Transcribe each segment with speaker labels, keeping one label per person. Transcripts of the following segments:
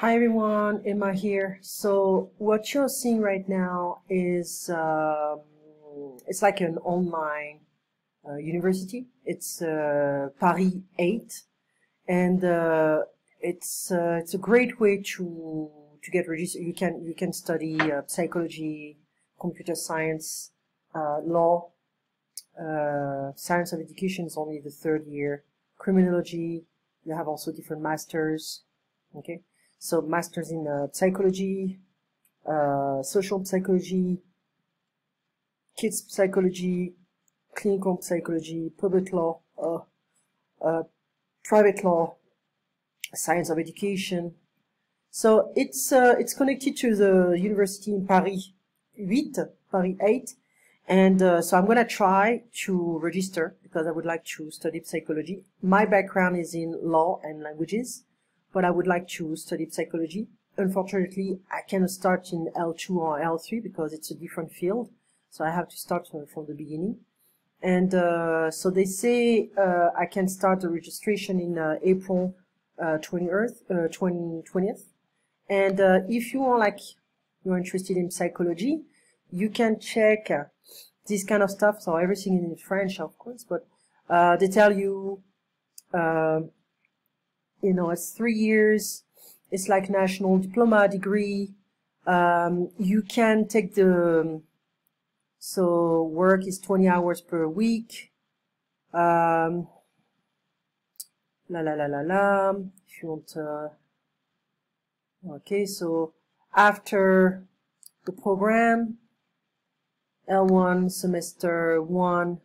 Speaker 1: Hi everyone, Emma here. So what you're seeing right now is um, it's like an online uh, university. It's uh, Paris 8 and uh, it's uh, it's a great way to to get registered. You can you can study uh, psychology, computer science, uh, law, science of education is only the third year, criminology. You have also different masters. Okay. So masters in uh, psychology, uh, social psychology, kids psychology, clinical psychology, public law, uh, uh, private law, science of education. So it's uh, it's connected to the university in Paris 8, Paris 8, and uh, so I'm gonna try to register because I would like to study psychology. My background is in law and languages but I would like to study psychology. Unfortunately, I cannot start in L2 or L3 because it's a different field. So I have to start from the beginning. And uh, so they say uh, I can start the registration in uh, April 20th, uh, 20th. Uh, and uh, if you are like, you're interested in psychology, you can check this kind of stuff. So everything is in French, of course, but they tell you you know, it's three years. It's like national diploma degree. Um, you can take the, so work is 20 hours per week. Um, la la la la la. If you want to, okay, so after the program, L1 semester one,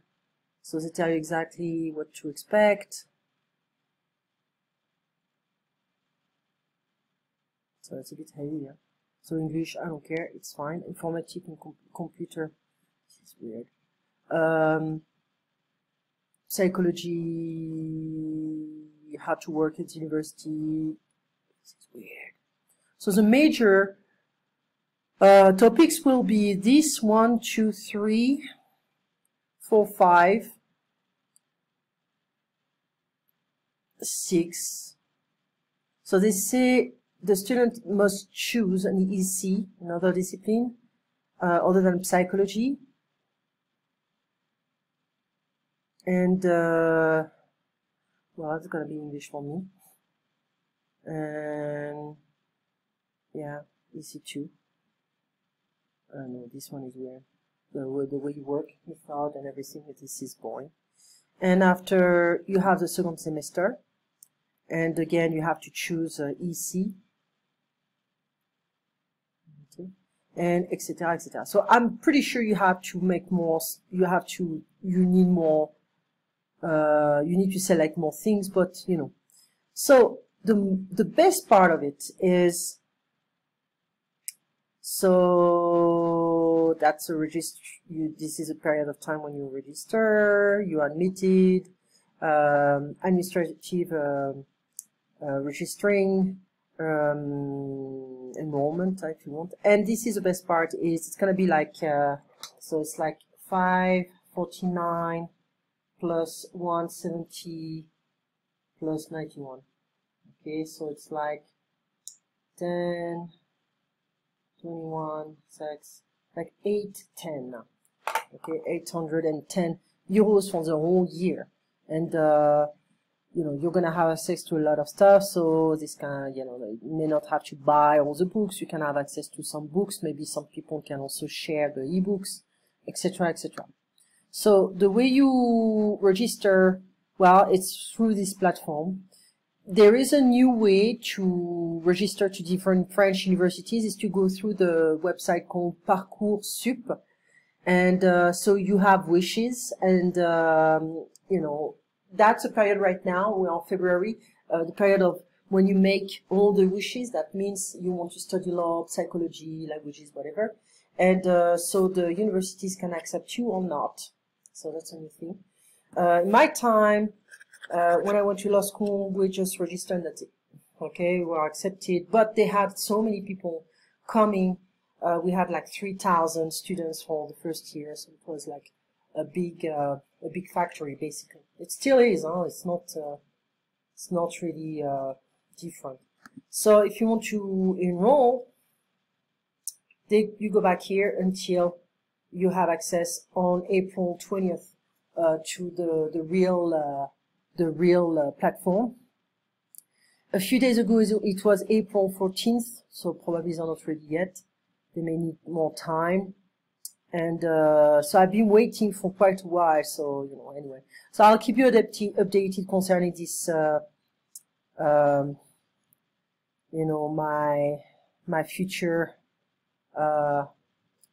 Speaker 1: so they tell you exactly what to expect. So it's a bit heavier. So English, I don't care, it's fine. Informatic and com computer, this is weird. Um, psychology, how to work at university, this is weird. So the major uh, topics will be this one, two, three, four, five, six. So they say the student must choose an EC, another discipline, uh, other than psychology. And, uh, well, it's gonna be English for me. And, yeah, EC2. Uh, no, this one is where the, way, the way you work with thought and everything, this is boring. And after you have the second semester, and again, you have to choose uh, EC, and etc etc so i'm pretty sure you have to make more you have to you need more uh, you need to select more things but you know. So the the best part of it is so that's a register you this is a period of time when you register you are admitted um, administrative uh, uh, registering um, enrollment if you want. And this is the best part is it's to be like, uh, so it's like 549 plus 170 plus 91. Okay, so it's like 10, 21, 6, like 8, 10. Okay, 810 euros for the whole year. And, uh, you know, you're going to have access to a lot of stuff. So this of, you know, you may not have to buy all the books. You can have access to some books. Maybe some people can also share the ebooks, etc., etc. So the way you register, well, it's through this platform. There is a new way to register to different French universities is to go through the website called Parcoursup. And uh, so you have wishes and, um, you know, that's a period right now, we're on February, uh, the period of when you make all the wishes, that means you want to study law, psychology, languages, whatever. And uh, so the universities can accept you or not. So that's a new thing. Uh, in my time, uh, when I went to law school, we just registered it. Okay, we were accepted, but they had so many people coming. Uh, we had like 3,000 students for the first year, so it was like a big, uh, a big factory basically. It still is, huh? It's not, uh, it's not really uh, different. So if you want to enroll, they, you go back here until you have access on April 20th uh, to the the real uh, the real uh, platform. A few days ago it was April 14th, so probably they're not ready yet. They may need more time. And uh, so I've been waiting for quite a while, so, you know, anyway. So I'll keep you updated concerning this, uh, um, you know, my, my future, uh,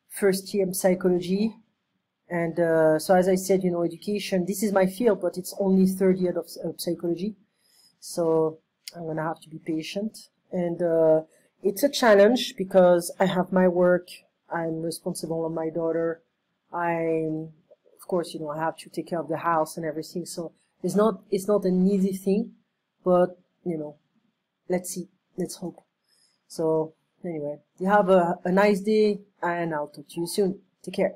Speaker 1: first year psychology. And uh, so as I said, you know, education, this is my field, but it's only third year of, of psychology. So I'm to have to be patient. And uh, it's a challenge because I have my work. I'm responsible of my daughter. I'm, of course, you know, I have to take care of the house and everything. So it's not, it's not an easy thing, but, you know, let's see. Let's hope. So anyway, you have a, a nice day and I'll talk to you soon. Take care.